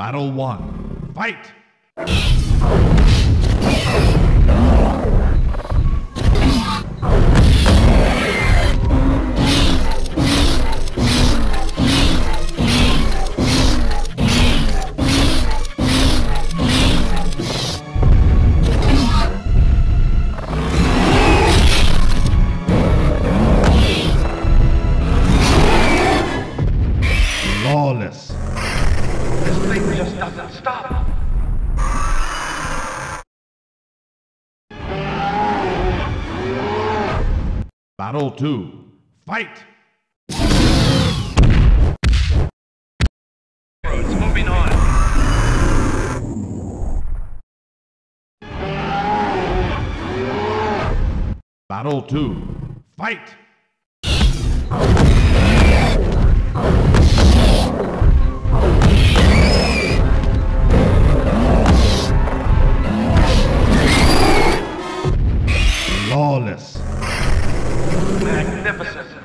Battle one. Fight! Flawless. This thing just doesn't stop. Battle two. Fight! It's moving on. Battle two. Fight! Flawless. Magnificent.